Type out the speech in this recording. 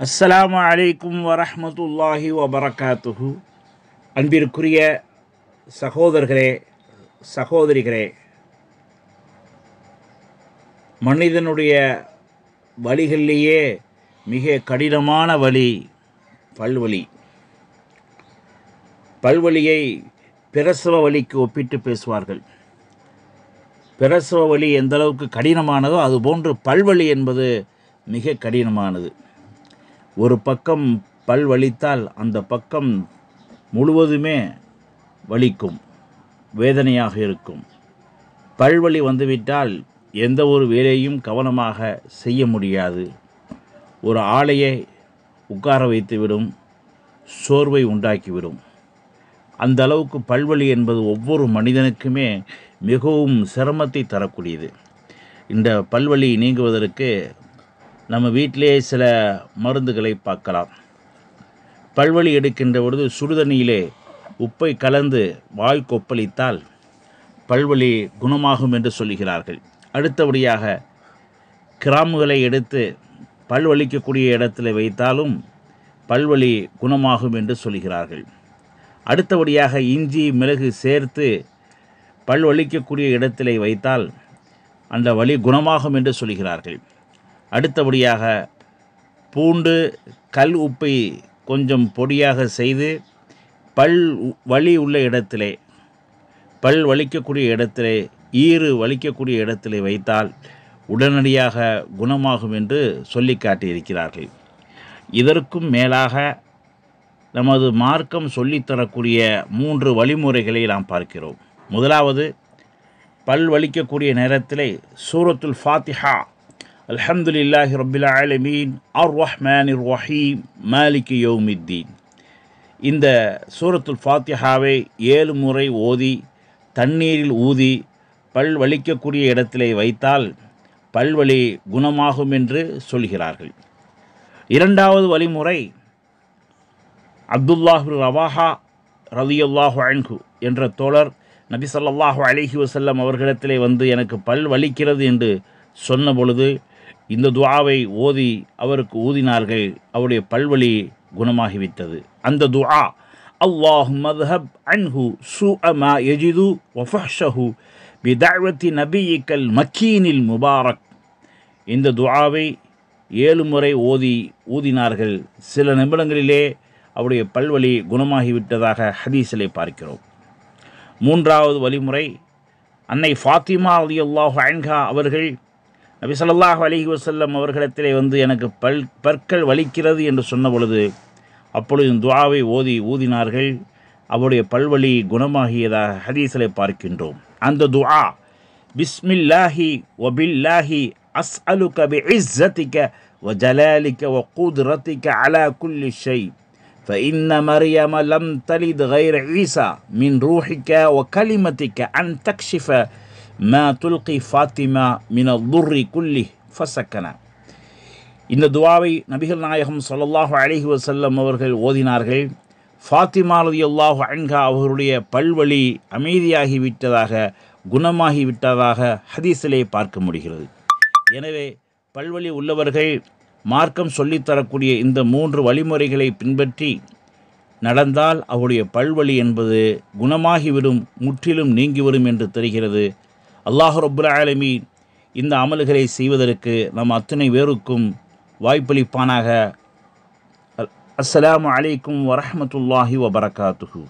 அஸ்ஸலாமு அலைக்கும் வரமத்துல்லாஹி வபரகாத்துஹு. அன்பிற்குரிய சகோதரர்களே சகோதரிகளே மனிதனுடைய வழிகளிலேயே மிக கடினமான வழி பல்வழி பல்வழியை பிரசவ வழிக்கு ஒப்பிட்டு பேசுவார்கள். பிரசவ வழி எந்தளவுக்கு கடினமானதோ அதுபோன்று பல்வழி என்பது மிக கடினமானது. ஒரு பக்கம் பல் வலித்தால் அந்த பக்கம் முழுவதுமே வலிக்கும் வேதனையாக இருக்கும். பல்வலி வந்துவிட்டால் எந்த ஒரு வேலையும் கவனமாக செய்ய முடியாது. ஒரு ஆளையை உட்கார வைத்துவிடும் சோர்வை உண்டாக்கிவிடும். அந்த அளவுக்கு பல்வழி என்பது ஒவ்வொரு மனிதனுக்குமே மிகவும் சிரமத்தை தரக்கூடியது. இந்த பல்வலி நீங்குவதற்கு நம்ம வீட்டிலே சில மருந்துகளை பார்க்கலாம். பல்வலி எடுக்கின்ற பொழுது சுடுதண்ணியிலே உப்பை கலந்து வாய் கொப்பளித்தால் பல்வலி குணமாகும் என்று சொல்கிறார்கள் அடுத்தபடியாக கிராம்புகளை எடுத்து பல்வழிக்கக்கூடிய இடத்துல வைத்தாலும் பல்வழி குணமாகும் என்று சொல்கிறார்கள் அடுத்தபடியாக இஞ்சி மிளகு சேர்த்து பல் வலிக்கக்கூடிய இடத்திலே வைத்தால் அந்த வலி குணமாகும் என்று சொல்கிறார்கள் அடுத்தபடியாக பூண்டு கல் உப்பை கொஞ்சம் பொடியாக செய்து பல் வலி உள்ள இடத்திலே பல் வலிக்கக்கூடிய இடத்திலே ஈறு வலிக்கக்கூடிய இடத்திலே வைத்தால் உடனடியாக குணமாகும் என்று சொல்லி காட்டியிருக்கிறார்கள். இதற்கும் மேலாக நமது மார்க்கம் சொல்லித்தரக்கூடிய மூன்று வழிமுறைகளை நாம் பார்க்கிறோம். முதலாவது பல் வலிக்கக்கூடிய நேரத்திலே சூரத்துல் ஃபாத்திஹா அல்ஹம்துலில்லாஹி ரப்பில் ஆலமீன் அர் ரஹ்மானிர் ரஹீம் மாலிகி யௌமித்தீன். இந்த சூரத்துல் ஃபாத்திஹாவை ஏழு முறை ஓதி தண்ணீரில் ஊதி பல் வலிக்கக்கூடிய இடத்திலே வைத்தால் பல்வழி குணமாகும் என்று சொல்கிறார்கள். இரண்டாவது வழிமுறை அப்துல்லாஹு ரவாஹா ரதியுல்லாஹு அன்ஹு என்ற தோழர் நபி சொல்லாஹு அலிஹி வசல்லம் அவர்களிடத்திலே வந்து எனக்கு பல் வலிக்கிறது என்று சொன்ன பொழுது இந்த துவாவை ஓதி அவருக்கு ஊதினார்கள். அவருடைய பல்வழி குணமாகிவிட்டது. அந்த துவா அல்லாஹ் மதஹப் அன்ஹு சு அமா எஜிது ஒஃபஹ்ஷஹு பிதாழ்வத்தி நபியிக்கல் மக்கீனில் முபாரக். இந்த துவாவை ஏழு முறை ஓதி ஊதினார்கள். சில நிமிடங்களிலே அவருடைய பல்வழி குணமாகிவிட்டதாக ஹதீஸிலே பார்க்கிறோம். மூன்றாவது வழிமுறை அன்னை ஃபாத்திமா அலி அல்லாஹ் அன்ஹா அவர்கள் நபி ஸல்லல்லாஹு அலைஹி வஸல்லம் அவர்களிடத்திலே வந்து எனக்கு பல் பற்கள் வலிக்கிறது என்று சொன்ன பொழுது அப்பொழுது இந்த துஆவை ஓதி ஊதினார்கள் அவருடைய பல்வலி குணமாகியதாக ஹதீஸிலே பார்க்கின்றோம் அந்த துஆ பிஸ்மில்லாஹி வபில்லாஹி அஸ்அலுக பிஇஸ்ஸதிக وجلالك وقدرتك على كل شيء فإن مريم لم تلد غير عيسى من روحك وكلمتك أن تكشف மே துல்கி ஃபாத்திமா மின துர்ரி குல்லி ஃபசக்கன இந்த துவாவை நபிகள் நாயகம் சொல்லல்லாஹு அலஹி வசல்லம் அவர்கள் ஓதினார்கள். ஃபாத்திமா ரதி அல்லாஹு அன்கா அவர்களுடைய பல்வழி அமைதியாகிவிட்டதாக குணமாகிவிட்டதாக ஹதீஸிலே பார்க்க முடிகிறது. எனவே பல்வழி உள்ளவர்கள் மார்க்கம் சொல்லித்தரக்கூடிய இந்த மூன்று வழிமுறைகளை பின்பற்றி நடந்தால் அவருடைய பல்வழி என்பது குணமாகிவிடும் முற்றிலும் நீங்கிவிடும் என்று தெரிகிறது. அல்லாஹ் ரபுல் ஆலமீன் இந்த அமல்களை செய்வதற்கு நம் அத்தனை பேருக்கும் வாய்ப்பளிப்பானாக. அஸ்ஸலாமு அலைக்கும் வரஹ்மத்துல்லாஹி வபரகாத்துஹு.